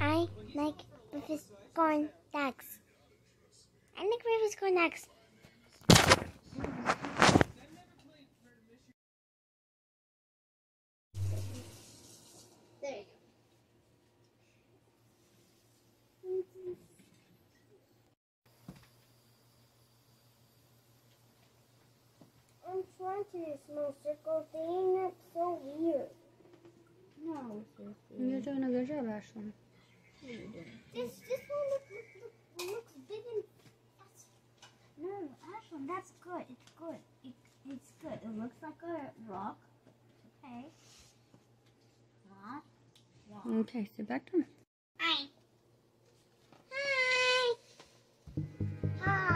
I like with his contacts. I like with his contacts. There you go. I'm trying to do a small circle thing. That's so weird. No, seriously. You're doing a good job, Ashlyn. This this one look, look, look, looks big and fast. No, Ashlyn, that's good. It's good. It, it's good. It looks like a rock. Okay. Not rock. Okay, sit back down. Hi. Hi. Hi.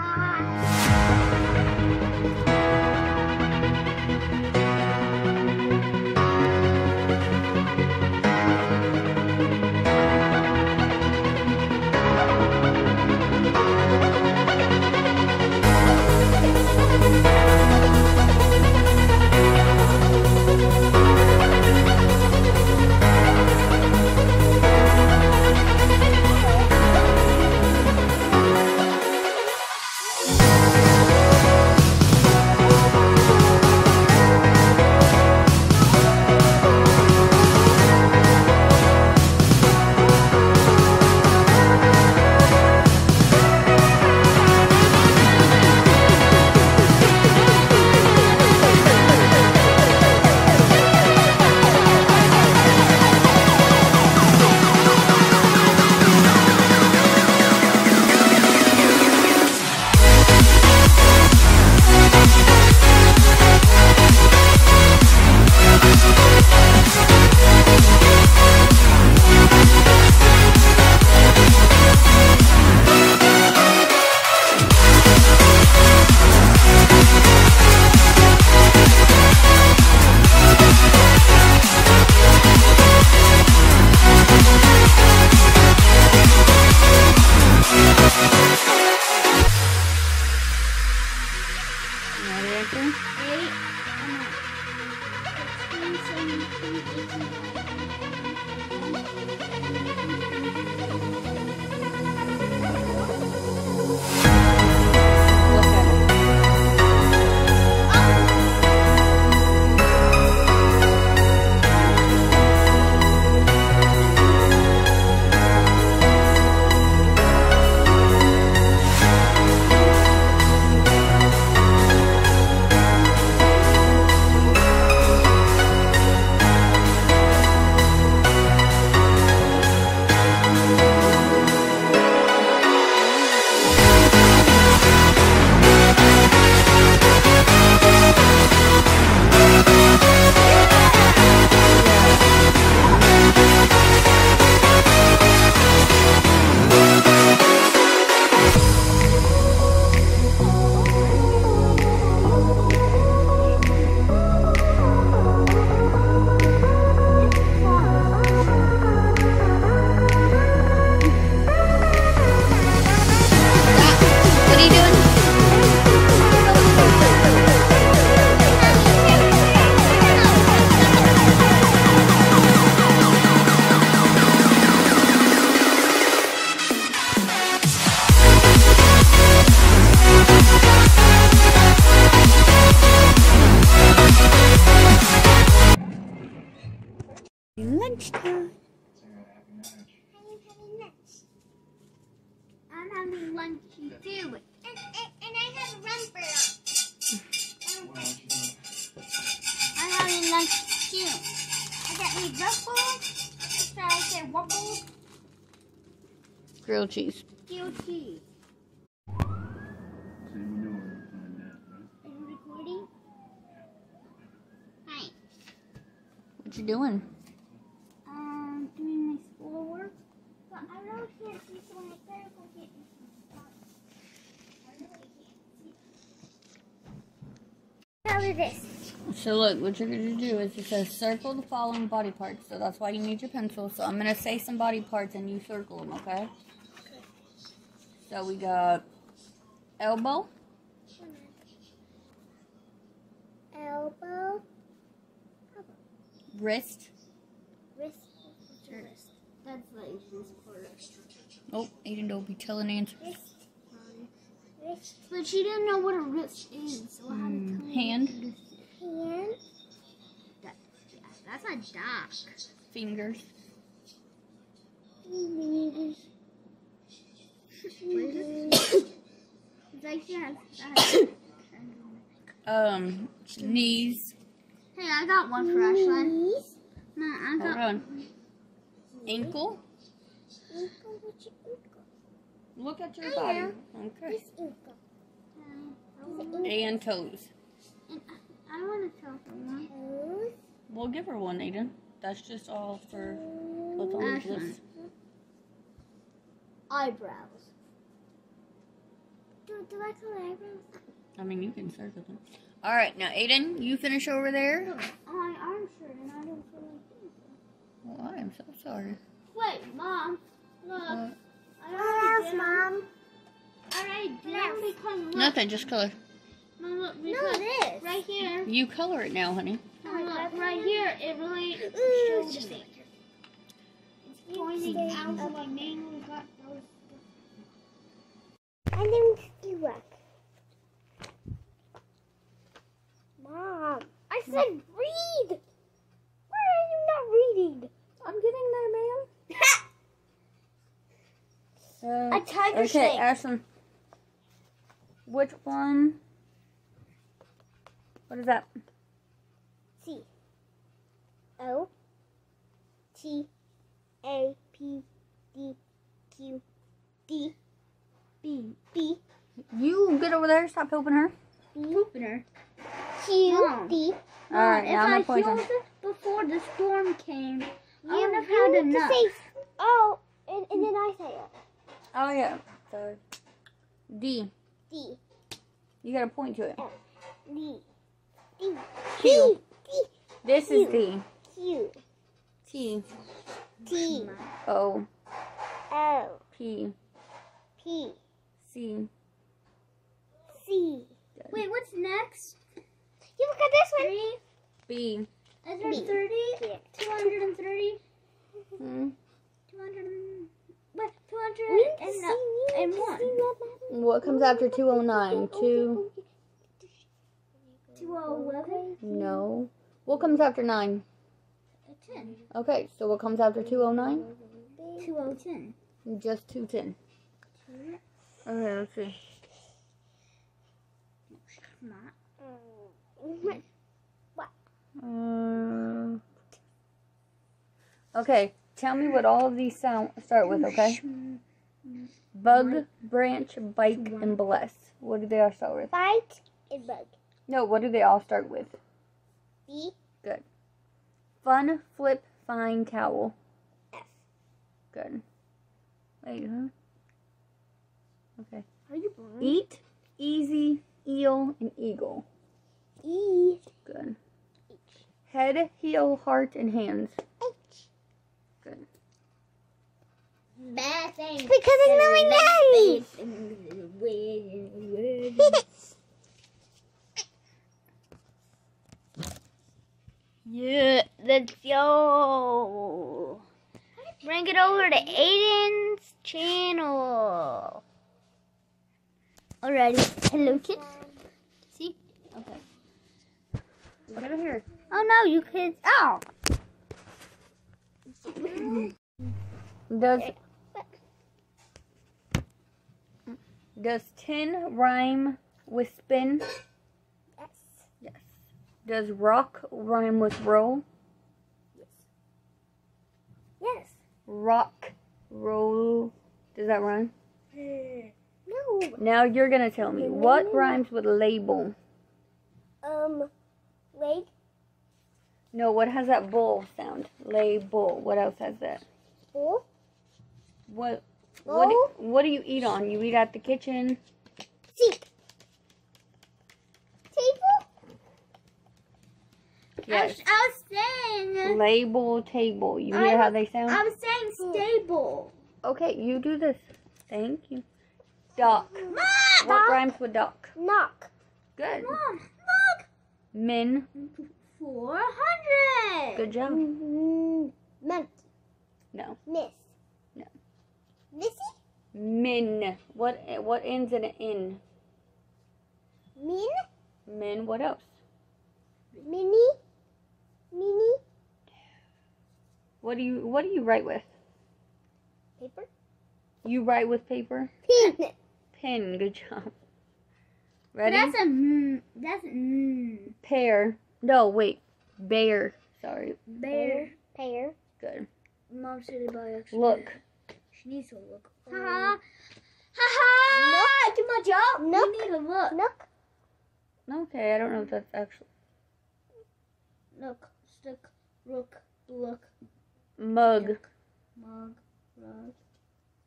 Lunch too. And, and, and I have a run I'm having lunch too. I got me waffles. Should I say waffles? Grilled cheese. Steel cheese. So you know where to find that, right? Are you recording? Hi. What you doing? Um, doing my schoolwork. But can't see, so when I try go get I really. How is this? So look, what you're gonna do is it says circle the following body parts. So that's why you need your pencil. So I'm gonna say some body parts and you circle them, okay? So we got elbow, Elbow, wrist. That's this part. Oh, Aiden don't be telling answers. Wrist. But she didn't know what a wrist is, so I had to Mm, tell her hand? what a wrist is. Hand. That, yeah, that's a duck. Fingers. It's like she has that. Um, knees. Hey, I got one for Ashlyn. No, I got. Hold got. on. Ankle. Look at your body. Okay. And toes. And I want to tell her one. We'll give her one, Aiden. That's just all for what's on the Ashlyn. list. Eyebrows. Do, do I color eyebrows? I mean, you can circle them. All right, now Aiden, you finish over there. Oh, my arm's hurt and I don't feel like doing it. Well, I am so sorry. Wait, Mom. Look. What? I already did 'em. Mom? I already did 'em because look. Nothing, just color. Mom, look, because this. right here. You color it now, honey. Mom, look, right here, it really shows the finger. It's pointing out so I mainly got those. I didn't see work. Mom, I said read. Why are you not reading? I'm getting there, ma'am. Uh, A tiger okay, snake. Ashlyn. Which one? What is that? C O T A P D Q D B B You get over there. Stop helping her. Opener. Q Mom. D. All right, if now I I'm gonna point healed on. it before the storm came, I You, would have had you need to enough. say oh, and, and then I say it. Oh yeah. Sorry. D. D You gotta point to it. D D Q. D This is D. Q T. T O. O P. P C. C. Wait, what's next? You look at this one. Three? B. Is there 30? Yeah. 230? Hmm. 200 and... What? We 200 and, see, we and one. see what matters. What comes after 209? Two. 211? No. What comes after 9? 10. Okay, so what comes after 209? 2010. Just 210. Okay, let's see. Not. Uh, okay, tell me what all of these sound start with, okay? Bug, branch, bike, and bless. What do they all start with? Bike and bug. No, what do they all start with? B Good. Fun, flip, fine, towel. F. Good. Wait, huh? Okay. Are you blind? Eat, easy, eel, and eagle. E Good. H. Head, heel, heart, and hands. H. Good. Bad thing. Because it's not my name. Yeah, let's go. Bring it over to Aiden's channel. Alrighty. Hello, kids. See? Okay. Get over here. Oh no, you kids. Oh! Does Does tin rhyme with spin? Yes. Yes. Does rock rhyme with roll? Yes. Yes. Rock, roll. Does that rhyme? No. Now you're gonna tell me what rhymes with label. Um. Leg. No, what has that bull sound? Label. What else has that? Bull. What? What? Do, what do you eat on? You eat at the kitchen. Seat. Table. Yes. I was saying. Label, table. You I hear how they sound? I was saying stable. Okay, you do this. Thank you. Duck. Mom! What rhymes with duck? Knock. Good. Mom! Min. 400! Good job. Mm, monkey. No. Miss. No. Missy. Min. What what ends in an in? Min. Min. What else? Mini. Mini. What do you What do you write with? Paper. You write with paper. Pin. Pen. Good job. Ready? That's a mm, that's mm, Pear. No, wait. Bear. Sorry. bear. Pear. Good. Mom said it by accident. Look. She needs to look. Ha ha. Ha ha. Do my job. Nook. You need to look. Nook. Okay, I don't know if that's actually Look. Stick. Look. Look. mug. Mug. Rug.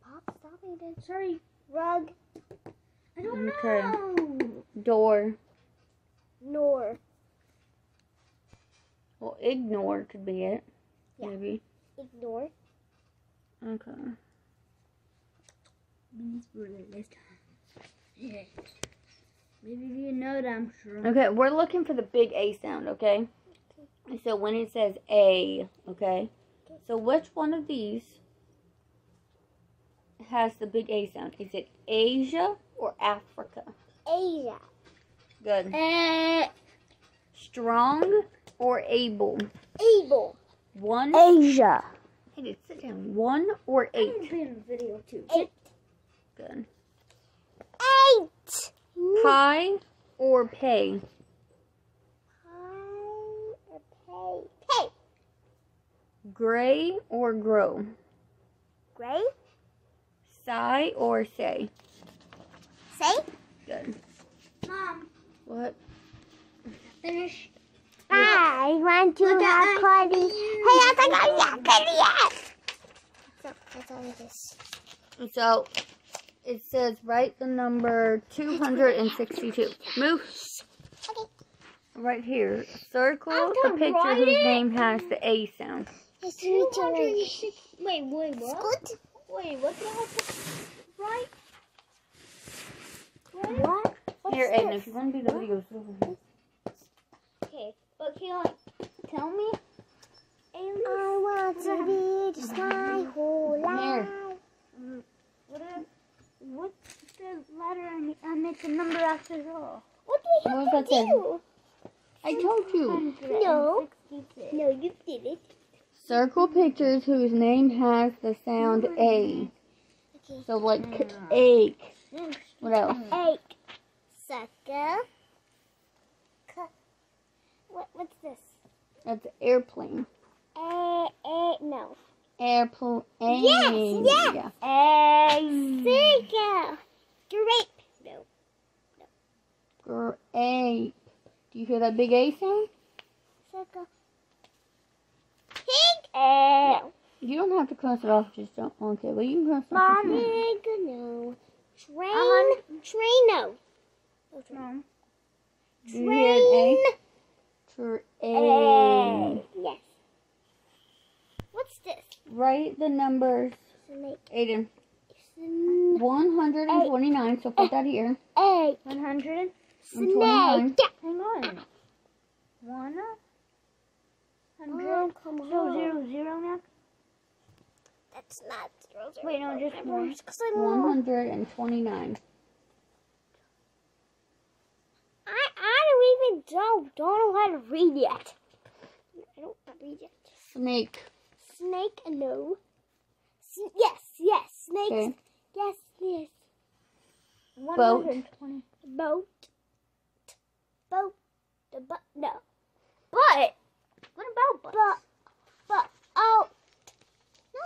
Pop, stop me then. Sorry. Rug. I don't Okay. know. Door. Nor. Well, ignore could be it. Yeah. Maybe. Ignore. Okay. Beans for the this time. Yeah. Maybe you know that I'm sure. Okay, we're looking for the big A sound, okay? So when it says A, okay? So which one of these has the big A sound? Is it Asia or Africa? Asia. Good. Eh. Strong or able? Able. One. Asia. Hey, dude, sit down. One or eight? be in video too. Eight. Good. Eight. Pie or pay? Pie or pay? Pay. Gray or grow? Gray. Sigh or say? Say. Good. Mom, What? finish. I want to Look have my- party. Hey, I think I'm not ready yet. So, that's all this. So it says write the number 262. Move. Okay. Right here. Circle the picture write whose name has the A sound. It's three Wait, wait, what? Scoot. Wait, what do I have to write? What? What's Here, Aiden, if you want to do the videos over here. Okay, but can you like tell me? I want to be just my whole life. What if, what's the letter I, need, I make a number after all? What do we have What to does that do? I told you. No. No, you did it. Circle pictures whose name has the sound A. So like ache. What else? Eight. Sucker. What, what's this? That's airplane. A, a, no. Airplane. Yes, yes. Yeah. A, sugar. Grape. No. Grape. Do you hear that big A sound? Sucker. Pig. no. You don't have to cross it off. Just don't. Okay, well you can cross it off. Mom. if you want. Pig, no. Train. Uh-huh. Um, train, no. No, train. Mom, Do you hear an eh? Train. Train. Yes. What's this? Write the numbers, Snake. Aiden. Sn- 129, so put that here. Eight. 100? 29. Snake. Hang on. One, hundred. Oh, come So on. zero, zero now? That's not zero, zero. Wait, no, just one. Because I love 129. I, I don't even don't, don't know how to read yet. I don't read yet. Snake. Snake, uh, no. S- yes, yes, snakes. Okay. Yes, yes. 120. Boat. Boat. The but no. But, what about but? But but oh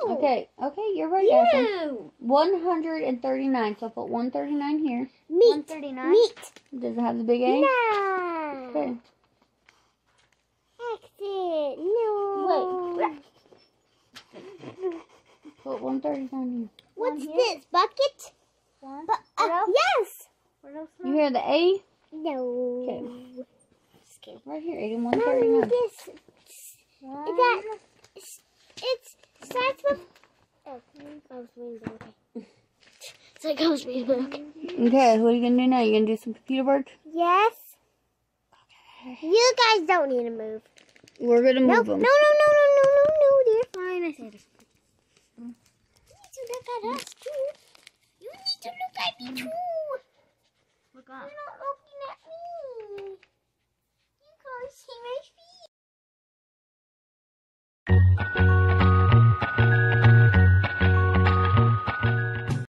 no. Okay, okay, you're right, Ashley. 139, so put 139 here. Meat. 139? Meat. Does it have the big A? No. Okay. Exit. No. Wait. Put 139 here. What's here? this? Bucket? One. But What uh, else? yes. What else? You hear the A? No. Okay. Scared. Right here, Aiden, No, 139. this. That it starts with. Oh, comes rainbow. Okay. so. Okay. Okay. What are you gonna do now? You gonna do some computer work? Yes. Okay. You guys don't need to move. We're gonna move nope. them. No, no, no, no, no, no, no. They're fine. I said. You need to look at us too. You need to look at me too. Look up. You're not looking at me. You can't see my feet. Thank you.